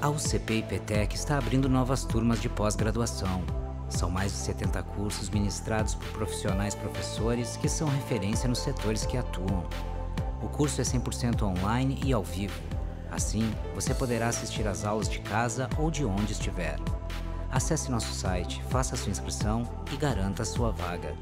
A UCP IPTEC está abrindo novas turmas de pós-graduação. São mais de 70 cursos ministrados por profissionais professores que são referência nos setores que atuam. O curso é 100% online e ao vivo. Assim, você poderá assistir às aulas de casa ou de onde estiver. Acesse nosso site, faça sua inscrição e garanta sua vaga.